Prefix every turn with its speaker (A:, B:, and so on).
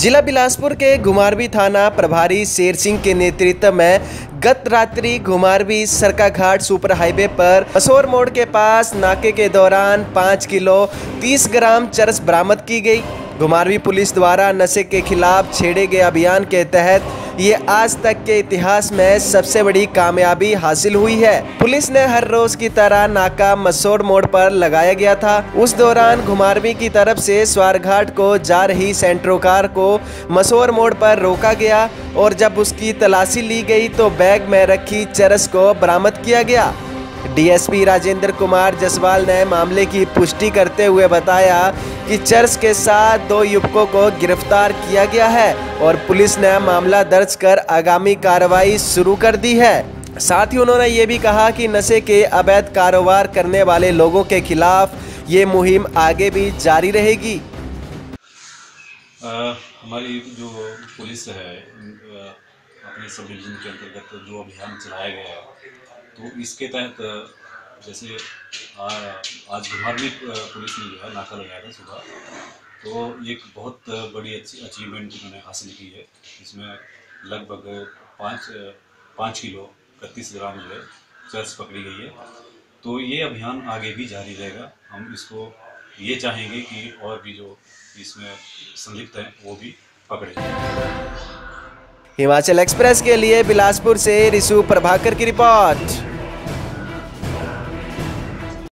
A: जिला बिलासपुर के घुमारवी थाना प्रभारी शेर सिंह के नेतृत्व में गत रात्रि घुमारवी सरका घाट सुपर हाईवे पर असोर मोड़ के पास नाके के दौरान पाँच किलो तीस ग्राम चरस बरामद की गई। घुमारवी पुलिस द्वारा नशे के खिलाफ छेड़े गए अभियान के तहत ये आज तक के इतिहास में सबसे बड़ी कामयाबी हासिल हुई है। पुलिस ने हर रोज की तरह नाका मसोड़ मोड़ पर लगाया गया था। उस दौरान घुमारवी की तरफ़ से स्वारघाट को जा रही सेंट्रो कार को मसोर मोड़ पर रोका गया और जब उसकी तलाशी ली गई तो बैग में रखी चरस को बरामद किया गया। डीएसपी राजेंद्र कुमार जसवाल ने मामले की पुष्टि करते हुए बताया कि चर्च के साथ दो युवकों को गिरफ़्तार किया गया है और पुलिस ने मामला दर्ज कर आगामी कार्रवाई शुरू कर दी है। साथ ही उन्होंने ये भी कहा कि नशे के अवैध कारोबार करने वाले लोगों के खिलाफ ये मुहिम आगे भी जारी रहेगी।
B: हमारी जो पुलिस है अपने सब के अंतर्गत जो अभियान चलाया गया तो इसके तहत जैसे आ, आज में पुलिस ने जो है नाका लगाया था सुबह। तो एक बहुत बड़ी अच्छी अचीवमेंट उन्होंने हासिल की है। इसमें लगभग पाँच पाँच किलो इकतीस ग्राम जो है चर्च पकड़ी गई है। तो ये अभियान आगे भी जारी रहेगा। हम इसको ये चाहेंगे कि और भी जो इसमें संलिप्त हैं वो भी पकड़े
A: हिमाचल एक्सप्रेस के लिए बिलासपुर से रिशु प्रभाकर की रिपोर्ट।